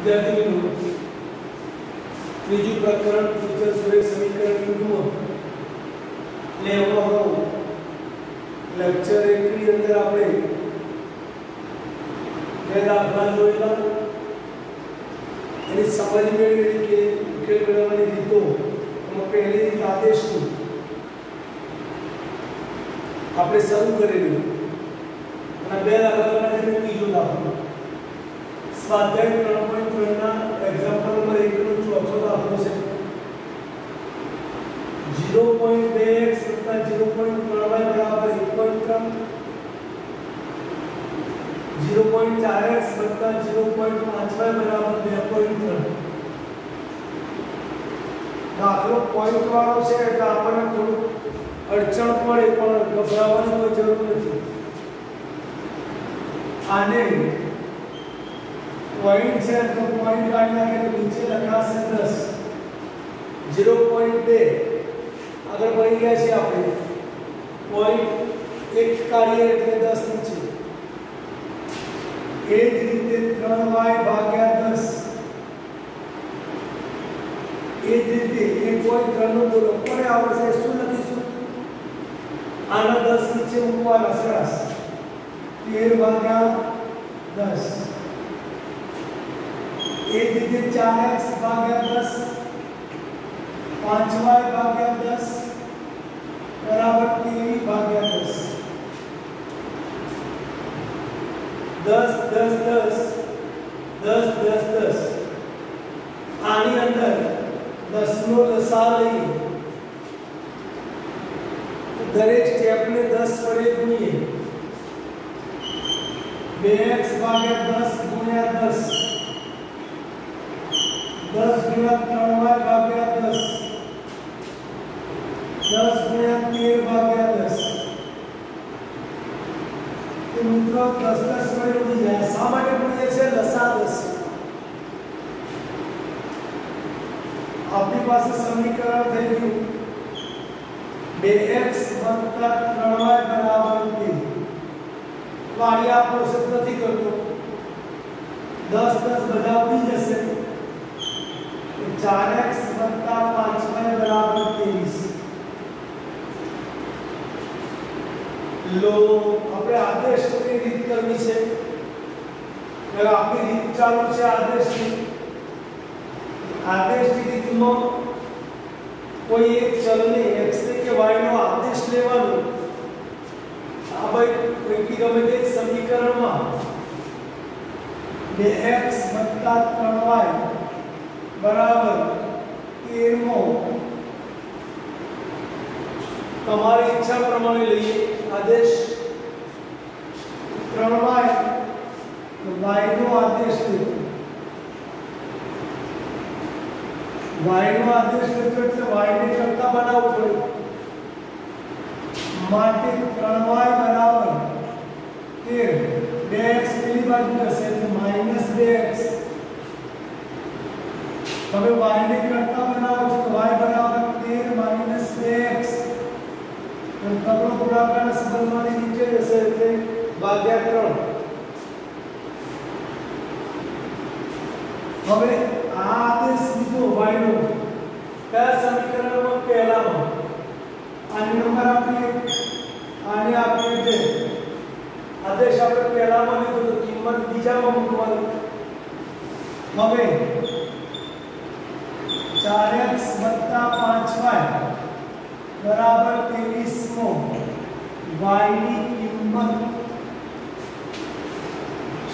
વિદ્યાર્થી મિત્રો ત્રીજું પ્રકરણ ઉર્જા સુરેખ સમીકરણ જુઓ લેવામાં આવો લેક્ચર 1 ની અંદર આપણે બે દાખલા જોયેલા એની સમજ મેળવી કે ઉકેલ મેળવવાની રીતો એમાં પહેલી રીત આદેશની આપણે શરૂ કરેલું અને બે દાખલામાં જે બીજો દાખલો સ્વાધ્યાય 3 करना एग्ज़ाम्पल नंबर एक में चौसठ आपको से ज़ीरो पॉइंट बे एक्स तथा ज़ीरो पॉइंट त्रण वाई बराबर एक पॉइंट त्रण ज़ीरो पॉइंट चार एक्स तथा ज़ीरो पॉइंट पाँच वाई बराबर बे पॉइंट त्रण દાખલો પોઈન્ટ વાળો છે એટલે આપણને થોડું અડચણ પડે પણ ગભરાવાની કોઈ જરૂર નથી આને પોઈન્ટ છે તો પોઈન્ટ કાઢી નાખે તો નીચે લખાશે 10 0.2 આગળ પડી ગયા છે આપણે પોઈન્ટ એક કાઢીએ એટલે 10 નીચે એ જ રીતે 3y ભાગ્યા 10 એ જ રીતે એ પોઈન્ટ 3 નો બોલો કોને આવડશે શું લખીશું આના 10 નીચે મૂકવાના સરસ 13 ભાગ્યા 10 એ જ રીતે 4x ભાગ્યા 10 5y ભાગ્યા 10 બરાબર 23 ભાગ્યા 10 10 10 10 10 10 આની અંદર 10 નો લસા લઈએ દરેક સ્ટેપને 10 વડે ગુણીએ 2x ભાગ્યા 10 ગુણ્યા 10 દસ ગુણ્યા ત્રણ વાય ભાગ્યા દસ દસ ગુણ્યા તેર ભાગ્યા દસ તો મિત્રો દસ દસ વડે ઉડી જાય શા માટે ગુણીએ છે લસા દસ આપણી પાસે સમીકરણ થઈ ગયું બે એક્સ વત્તા ત્રણ વાય બરાબર તેર વાળી આ પ્રોસેસ નથી કરતો દસ દસ બધા ઉડી જશે ચાર એક્સ વત્તા પાંચ વાય બરાબર ત્રેવીસ લો આપણે આદેશની રીત કરવી છે એટલે આપણી રીત ચાલુ છે આદેશની આદેશની રીતમાં કોઈ એક ચલને x ને કે y નો આદેશ લેવાનો આ ભાઈ કોઈ ગમે તે સમીકરણમાં 2x 3y બરાબર 13 મો તમારી ઈચ્છા પ્રમાણે લઈએ આદેશ 3y y નો આદેશ લો y નો આદેશ લેતો એટલે y ને કરતા બનાવવું પડે માટે 3y બરાબર 13 2x પેલી બાજુ જશે એટલે -2x હવે y ને કરતા બનાવો છો તો y બરાબર 13 2x તો તગડો ગુણાકારના સંબંધમાંથી નીચે જશે એટલે ભાગ્યા 3 હવે આ આદેશ લીધો y નો કયા સમીકરણમાં પહેલામાં આને નંબર આપીએ આને આપીએ છે આદેશ આપણે પહેલામાં લીધો તો કિંમત બીજામાં મૂકવાની હવે 4x 5y બરાબર 23 મો y ની કિંમત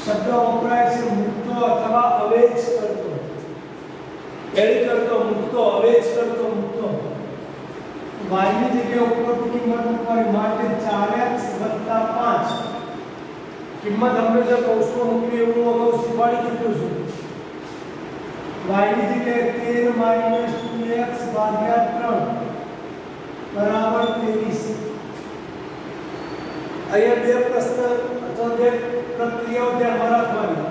શબ્દ વપરાય છે મુક્તો અથવા અવેજ કરતો એડ કરતો મુક્તો અવેજ કરતો મુક્તો y ની જગ્યાએ ઉપરોક્ત કિંમત મૂકવાની માટે 4x 5 કિંમત હંમેશા કૌંસમાં મૂકવી એવું હું અગાઉ શીખવાડી ચૂક્યો છું y ની જગ્યાએ 13 2x 3 બરાબર 23 અહીંયા બે પ્રશ્ન અથવા બે પ્રક્રિયાઓ ધ્યાનમાં રાખવાની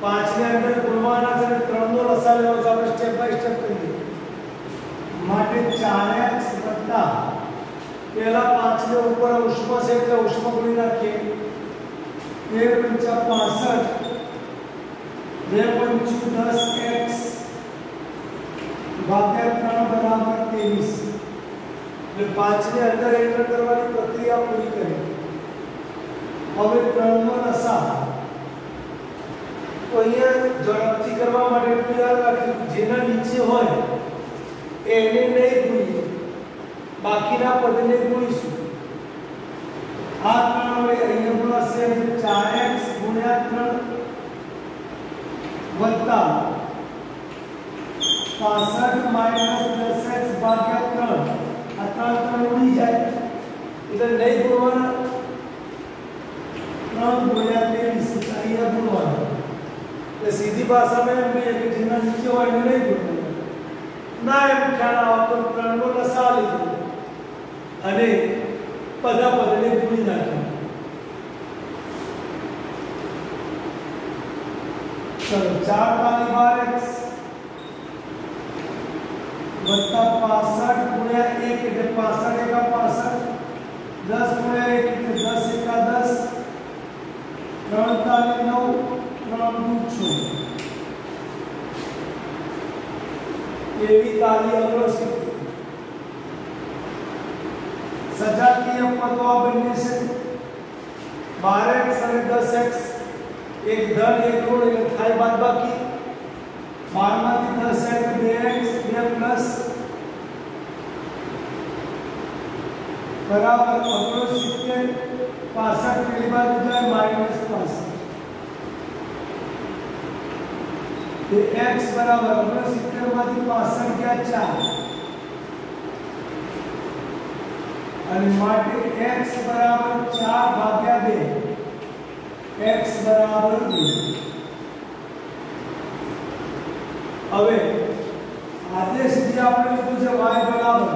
પાંચ ની અંદર ગુણવાના છે ત્રણ નો લસા લેવો છે આપણે સ્ટેપ બાય સ્ટેપ કરીએ માટે 4x પહેલા પાંચ ને ઉપર ઉષ્મા છે એટલે ઉષ્મા ગુણી નાખીએ 13 5 65 यह अपन टू दस एक्स ભાગ્યા ત્રણ બરાબર ત્રેવીસ એટલે પાંચને અંદર એન્ટર કરવાની પ્રક્રિયા પૂરી કરી હવે ત્રણમાં નસા તો અહીંયા ઝડપથી કરવા માટે યાદ રાખજો જેના નીચે હોય એને નહીં ભૂલીએ બાકીના પદને ભૂલીશું આ ત્રણ હવે અહીંયા ગુણાશે ચાર એક્સ ગુણ્યા ત્રણ વત્તા પાસઠ માઇનસ દસ એક્સ ભાગ્યા ત્રણ આ ત્રણ ત્રણ ઉડી જાય એટલે નહીં ગુણવાના ત્રણ ગુણ્યા ત્રેવીસ અહીંયા ગુણવાના એટલે સીધી ભાષામાં એમ કહીએ કે જેના નીચે હોય એને નહીં ગુણવાના ના એમ ખ્યાલ આવે તો ત્રણનો લસા લીધો અને બધા પદને ભૂલી નાખ્યા ચલો ચાર પાલી બાર એક્સ વત્તા પાસઠ ગુણ્યા એક એટલે પાસઠ એકા પાસઠ દસ ગુણ્યા એક એટલે દસ એકા દસ ત્રણ તાલી નવ ત્રણ દુ છ એવી તાલી અગળ સજાતીય પદો આ બંને છે બાર એક્સ અને દસ એક્સ એક ધન એક ઋણ એટલે થાય બાદબાકી બારમાંથી દસ એક્સ બે એક્સ બે પ્લસ બરાબર અગલો સિત્તેર પાસઠ પેલી બાજુ જાય માઇનસ પાસઠ એ એક્સ બરાબર અગલો સિત્તેર માંથી પાસઠ ગયા ચાર અને માટે x બરાબર 4 ભાગ્યા 2 x બરાબર 2 હવે આદેશ જે આપણે લીધું છે y બરાબર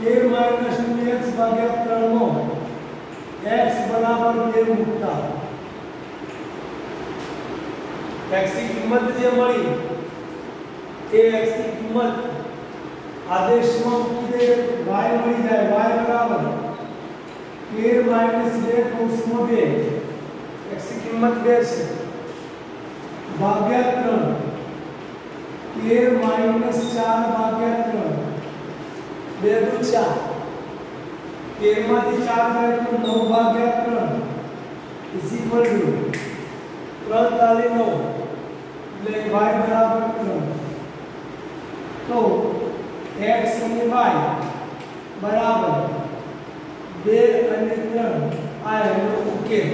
a 2x ભાગ્યા 3 નો x બરાબર 2 મૂકતા x ની કિંમત જે મળી એ x ની કિંમત આદેશમાં મૂકી દે y મળી જાય y બરાબર 13 માઈનસ 2 કૌંસમાં 2 x ની કિંમત 2 છે ભાગ્યા 3 13 માઈનસ 4 ભાગ્યા 3 2 દુ 4 13 માંથી 4 જાય તો 9 ભાગ્યા 3 ઇઝ ઇક્વલ ટુ 3 તાલી 9 એટલે y બરાબર 3 તો x અને y બરાબર 2 અને 3 આ એનો ઉકેલ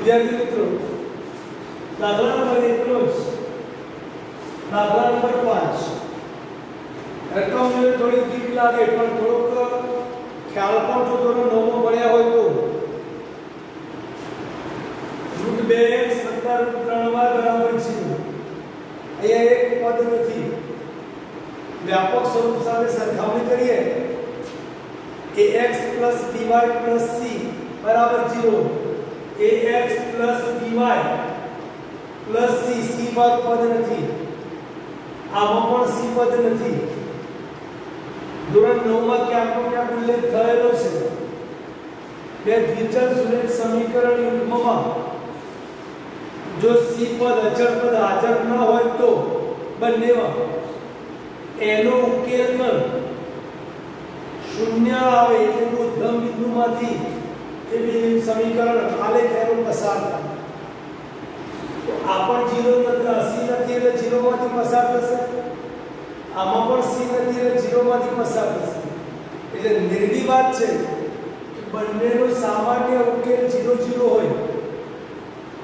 વિદ્યાર્થી મિત્રો, દાખલા નંબર એટલો જ દાખલા નંબર 5 રકમ જોઈને થોડી દીપ લાગે, પણ થોડોક ખ્યાલ પણ જો તમે નવમો ભણ્યા હોય તો. રૂટ 2x રૂટ 3y બરાબર છે. અહીંયા એક પદ નથી. વ્યાપક સ્વરૂપ સાથે સરખામણી કરીએ. કે x પ્લસ c બરાબર 0 ax dy c c બાદ પદ નથી આમાં પણ c પદ નથી ધોરણ 9 માં ક્યાંક ને ક્યાંક ઉલ્લેખ થયેલો છે બે દ્વિચલ સુરેખ સમીકરણ યુગ્મમાં જો સી પદ અચળ પદ હાજર ન હોય તો બંનેમાં એનો ઉકેલ કર શૂન્ય આવે એટલે કે ઉદ્ગમ બિંદુમાંથી ये भी સમીકરણ ખાલી થયેલું પસાર થાય તો આ પણ 0 નથી 80 નથી એટલે 0 માંથી પસાર થશે આમાં પણ c નથી એટલે 0 માંથી પસાર થશે એટલે નિર્દી વાત છે કે બંનેનો સામાન્ય ઉકેલ 0 0 હોય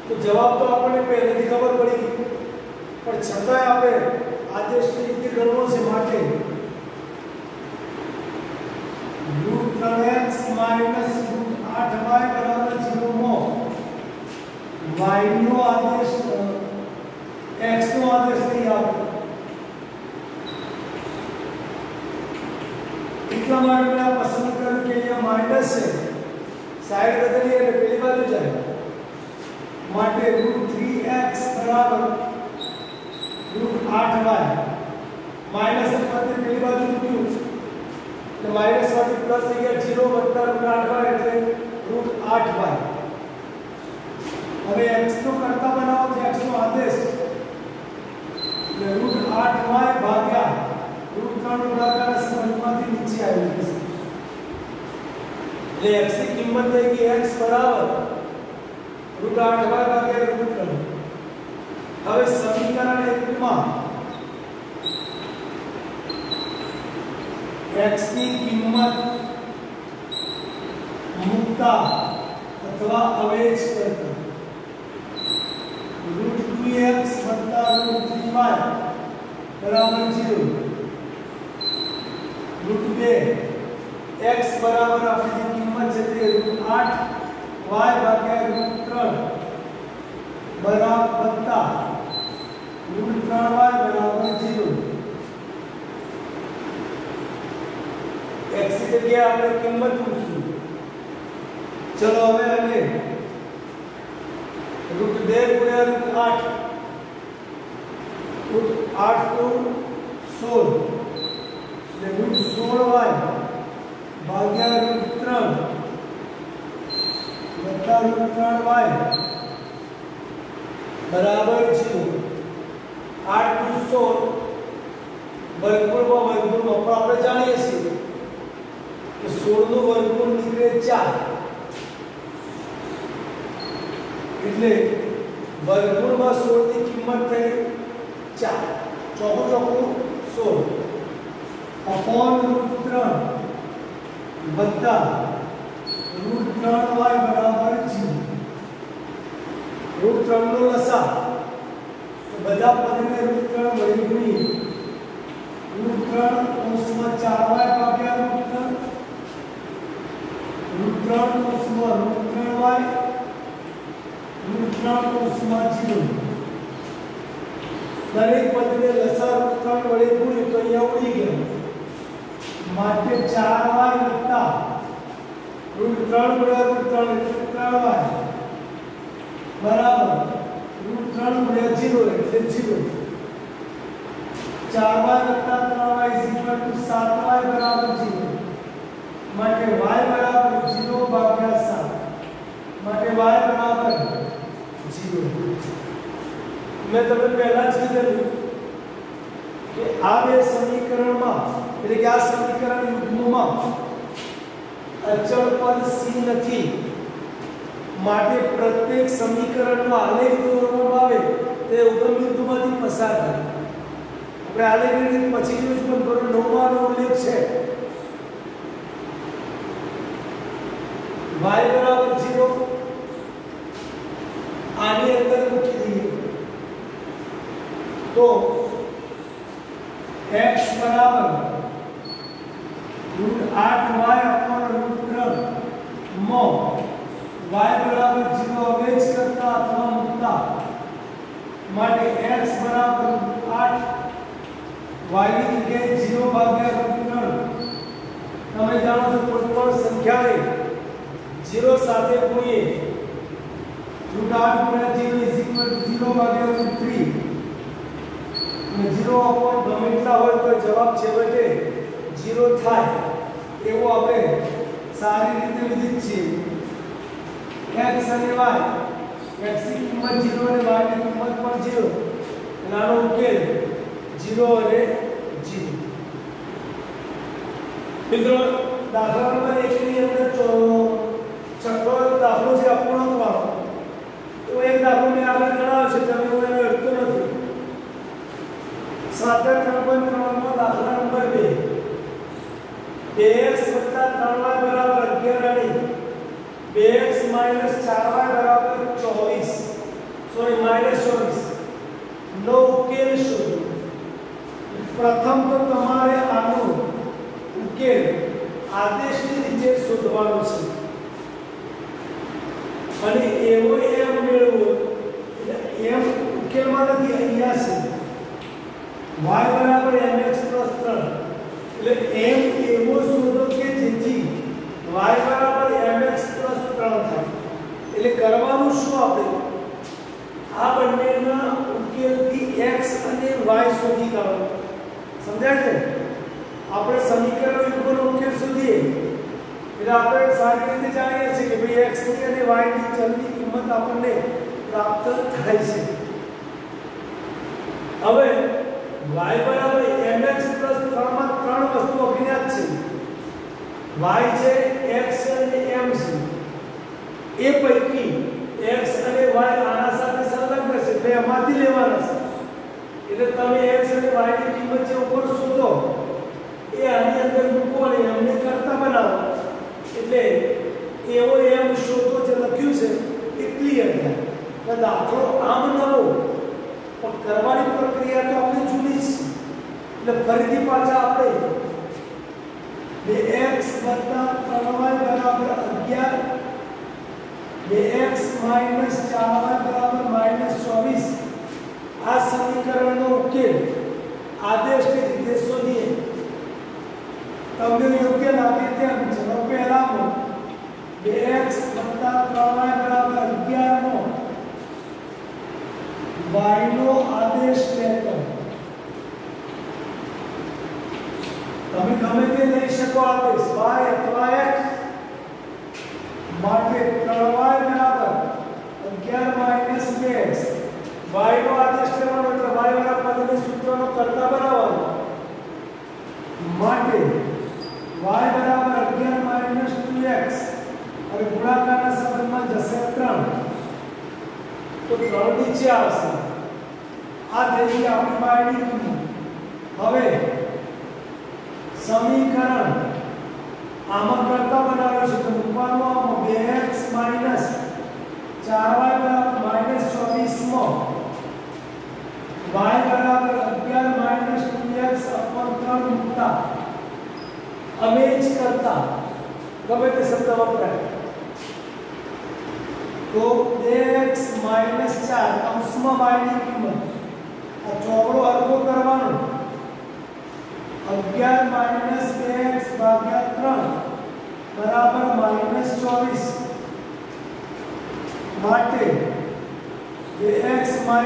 તો જવાબ તો આપણને પહેલેથી ખબર પડી ગઈ પણ છતાંય આપણે આદેશ નિયુક્તિ કરવો છે માટે root 3x minus 8y बराबर ज़ीरो नो y नो आदेश x नो आदेश नहीं आपको कितना मार्ग में आप पसंद करके या माइनस से साइड बदलिए पहली बार हो जाए। माटे रूट थ्री एक्स बराबर रूट आठ वाई। माइनस पहली बार तो रूट टू માઇનસ માંથી પ્લસ થઈ ગયા 0 વત્તા 8 એટલે રૂટ આઠ વાય હવે એક્સનો કરતા બનાવો છે એક્સનો આદેશ એટલે રૂટ આઠ વાય ભાગ્યા રૂટ ત્રણ ગુણાકાર સંબંધમાંથી નીચે આવી જશે એટલે એક્સ ની કિંમત થઈ ગઈ એક્સ બરાબર રૂટ આઠ વાય ભાગ્યા રૂટ ત્રણ હવે સમીકરણ એકમાં એક્સ ની કિંમત મૂકતા અથવા અવેજ કરતા રૂટ 2x રૂટ 3y બરાબર 0 રૂટ 2 x બરાબર આપણી જે કિંમત છે તે રૂટ 8 y ભાગ્યા રૂટ 3 બરાબર વત્તા રૂટ 3y બરાબર 0 x ની જગ્યાએ આપણે કિંમત મૂકીશું ચલો હવે આને રૂટ 2 ગુણ્યા રૂટ 8 રૂટ 8 તો 16 એટલે રૂટ 16y ભાગ્યા રૂટ 3 વત્તા રૂટ 3y બરાબર 0 8 ટુ 16 વર્ગમૂળમાં વર્ગમૂળમાં પણ આપણે જાણીએ છીએ કે 16 નું વર્ગમૂળ નીકળે 4 એટલે વર્ગમૂળમાં 16 ની કિંમત થઈ 4 ચોકું ચોકું 16 અપોન રૂટ 3 વત્તા રૂટ 3y બરાબર 0 રૂટ 3 નો લસા તો બધા પદને રૂટ 3 વડે ગુણીએ રૂટ 3 કૌંસમાં 4y ભાગ્યા રૂટ 3 રૂટ 3 કૌંસમાં રૂટ 3y રૂટ 3 કૌંસમાં 0 દરેક પદને લસા રૂટ 3 વડે ગુણીએ તો અહીંયા ઉડી ગયા માટે 4y વત્તા રૂટ 3 ગુણ્યા રૂટ 3 એટલે 3y બરાબર રૂટ 3 ગુણ્યા 0 એટલે 0 4y વત્તા 3y 7y બરાબર 0 માટે y બરાબર 0 ભાગ્યા 7 માટે y બરાબર 0 મેં તમને પહેલા જ કીધું કે આ બે સમીકરણમાં, એટલે કે આ સમીકરણ યુગ્મમાં અચળ પદ c નથી. માટે પ્રત્યેક સમીકરણનો આલેખ દોરવામાં આવે, તે ઉગમ બિંદુમાંથી પસાર થાય. આપણે આલેખ પછી જોઈશું પણ ધોરણ નવમાં ઉલ્લેખ છે. y બરાબર 0 આની અંદર મૂકી દઈએ તો x બરાબર રૂટ 8y અપોન રૂટ 3 માં y બરાબર 0 અવેજ કરતા અથવા મૂકતા માટે x બરાબર રૂટ 8 y ની જગ્યાએ 0 ભાગ્યા રૂટ 3 તમે જાણો છો કોઈ પણ સંખ્યાને 0 સાથે ગુણીએ રૂટ 8 ગુણ્યા 0 0 ભાગ્યા રૂટ 3 અને 0 અપોન ગમે એટલા હોય તો જવાબ છેવટે 0 થાય એવું આપણે સારી રીતે લીધી છે x અને y x ની કિંમત 0 અને y ની કિંમત પણ 0 અને આનો ઉકેલ 0 અને 0 મિત્રો દાખલા નંબર 1 ની સાતર ત્રણ ત્રણમાં દાખલા નંબર બે બે એક્સ વત્તા ત્રણ વાય બરાબર અગિયાર અને બે એક્સ માઇનસ ચાર વાય બરાબર ચોવીસ સોરી માઇનસ ચોવીસ નો ઉકેલ શોધો પ્રથમ તો તમારે આનો ઉકેલ આદેશની રીતે શોધવાનો છે અને એવો એમ મેળવો એટલે એમ ઉકેલમાં નથી અહીંયા છે y બરાબર mx 3 એટલે m એવો શોધો કે જેથી y બરાબર mx 3 થાય એટલે કરવાનું શું આપણે આ બંનેના ઉકેલથી x અને y શોધી કાઢો સમજાય છે આપણે સમીકરણ યુગ્મનો ઉકેલ શોધીએ એટલે આપણે સારી રીતે જાણીએ છીએ કે ભાઈ x ની અને y ની ચલની કિંમત આપણને પ્રાપ્ત થાય છે હવે y બરાબર mx 3 માં ત્રણ વસ્તુ અજ્ઞાત છે y છે x અને m છે એ પૈકી x અને y આના સાથે સંલગ્ન છે એટલે એમાંથી લેવાના છે એટલે તમે x અને y ની કિંમત જે ઉપર શોધો એ આની અંદર મૂકો અને એમને કરતા બનાવો એટલે એવો એમ શોધો જે લખ્યું છે એ ક્લિયર થાય દાખલો આમ નવો પણ કરવાની પ્રક્રિયા તો આપણે જુદી છે એટલે ફરીથી પાછા આપણે બે x વત્તા 3y બરાબર 11 બે x માઈનસ 4y બરાબર માઈનસ 24 આ સમીકરણનો ઉકેલ આદેશની રીતે શોધીએ તમને યોગ્ય લાગે તેમ ચલો પહેલામાં બે x વત્તા 3y બરાબર 11 44 y અથવા x માટે 3y બરાબર 11 2x y નો આદેશ લેવાનો એટલે y વાળા પદને સૂત્રનો કર્તા બનાવવાનો માટે y બરાબર 11 2x અને ગુણાકારના સંબંધમાં જશે 3 તો 3 નીચે આવશે આ થઈ ગઈ આપણી બાયની કિંમત હવે સમીકરણ Ama kata mana harus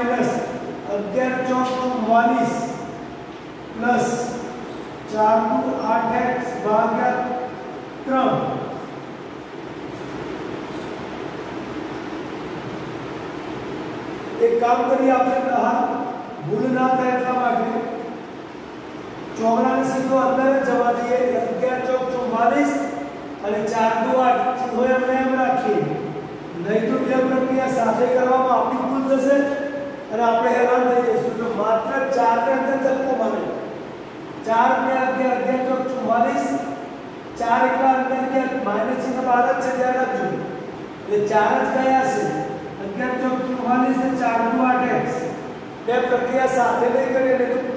2x minus 11 ચોક 44 પ્લસ 4 દુ 8x ભાગ્યા 3 એક કામ કરીએ આપણે હા ભૂલ ના થાય એટલા માટે ચોગડાને સીધો અંદર જવા દઈએ 11 ચોક 44 અને 4 દુ 8 સીધો એમને એમ રાખીએ નહીં તો બે પ્રક્રિયા સાથે કરવામાં આપણી ભૂલ થશે અને આપણે હેરાન થઈ જઈશું તો માત્ર 4 ને અંદર ધક્કો મારે 4 ને 11 11 ચોક 44 4 એકલા અંદર કે માઇનસ ચિહ્ન બહાર જ છે ધ્યાન રાખજો એટલે 4 જ ગયા છે 11 ચોક 44 ને 4 દુ 8x બે પ્રક્રિયા સાથે નહીં કરીએ એટલે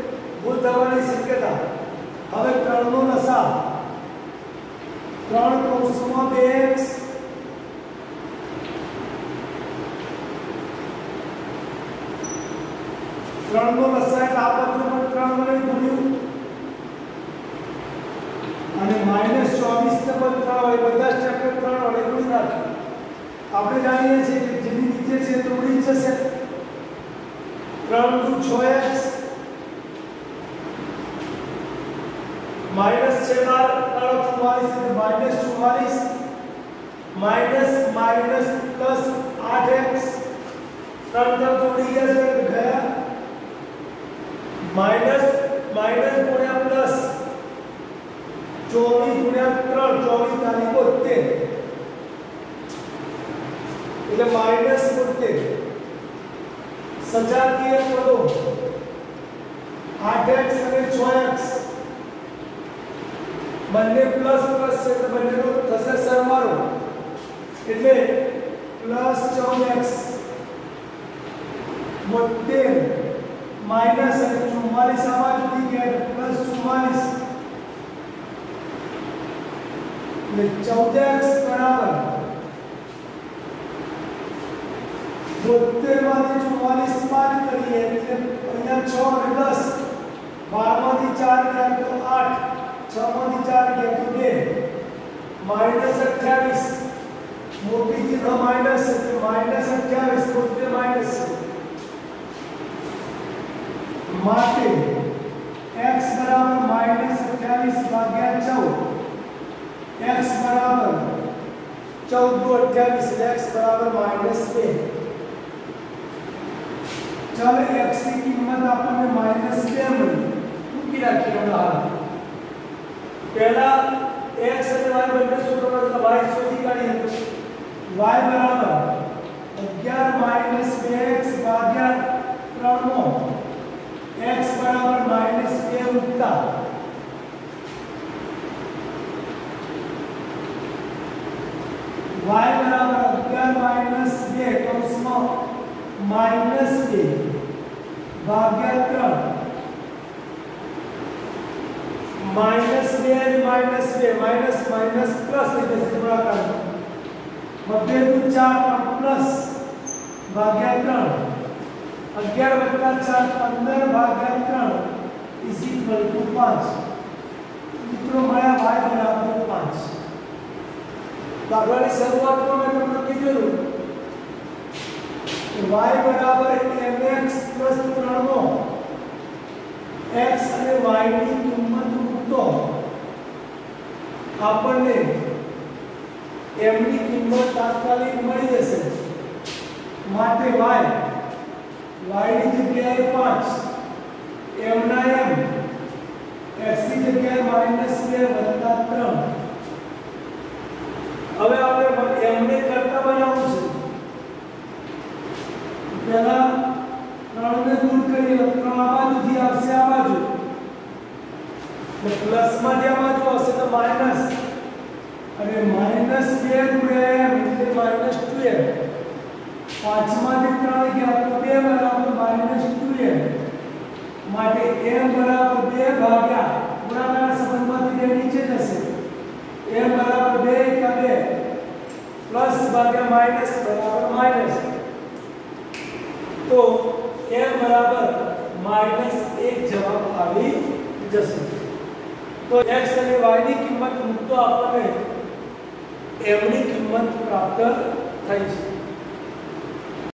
ત્રણ ત્રણ તો ઉડી ગયા છે એટલે ગયા માઇનસ માઇનસ ગુણ્યા પ્લસ ચોવીસ ગુણ્યા ત્રણ ચોવીસ તારી બોતેર એટલે માઇનસ બોતેર સજાતીય પદો આઠ એક્સ અને છ એક્સ બંને પ્લસ પ્લસ છે એટલે બંનેનો થશે સરવાળો એટલે પ્લસ ચૌદ એક્સ बोतेर माइनस चौवालीस, आवाज़ दी है, प्लस चौवालीस। चौदह एक्स बराबर। बोतेर मानी चौवालीस मान करिए छ ने दस। बारह चार गया तो आठ छ चार गया तो दे। माइनस अट्ठाईस, मोटी जी तो माइनस माइनस अट्ठाईस बोते माइनस। માટે x બરાબર માઈનસ 28 ભાગ્યા 14 x બરાબર 14 28 x બરાબર માઈનસ 2 ચલ x ની કિંમત આપણને -2 મળી મૂકી રાખીએ હમણાં હાલ પહેલા x અને y બંને સૂત્રમાં તો y શોધી કાઢીએ y બરાબર 11 2x -2 ઉત્તા y બરાબર 11 2 કૌંસમાં -2 ભાગ્યા 3 માઇનસ બે અને માઇનસ બે માઇનસ માઇનસ પ્લસ થઈ જશે ગુણાકાર મધ્ય દુ ચાર પણ પ્લસ ભાગ્યા ત્રણ અગિયાર વત્તા ચાર પંદર ભાગ્યા ત્રણ ઇઝ ઇક્વલ ટુ પાંચ મિત્રો મળ્યા વાય બરાબર પાંચ દાખલાની શરૂઆતમાં મેં તમને કીધેલું કે વાય બરાબર mx પ્લસ ત્રણનો x અને y ની કિંમત મૂકતો આપણને m ની કિંમત તાત્કાલિક મળી જશે માટે y y ની જગ્યાએ 5 m ના m x ની જગ્યાએ -2 વત્તા 3 હવે આપણે m ને કરતા બનાવવું છે પહેલા 3 ને દૂર કરીએ તો 3 આ બાજુથી આવશે આ બાજુ એટલે પ્લસ માં જે બાજુ આવશે તો માઈનસ અને માઈનસ 2 ગુણ્યા m એટલે માઈનસ 2m પાંચમાંથી ત્રણ ગયા તો 2 બરાબર માઈનસ 2m માટે m બરાબર 2 ભાગ્યા ગુણાકાર સંબંધમાંથી 2 નીચે જશે m બરાબર 2 એકા 2 પ્લસ ભાગ્યા માઈનસ બરાબર માઈનસ તો m બરાબર માઈનસ 1 જવાબ આવી જશે તો x અને y ની કિંમત મૂકતો આપણને m ની કિંમત પ્રાપ્ત થઈ છે